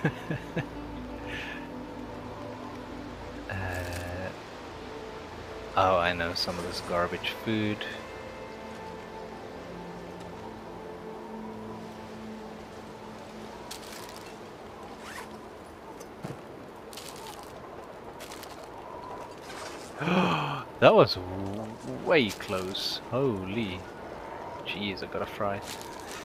uh, oh, I know some of this garbage food. that was way close. Holy. Jeez, I got a fry.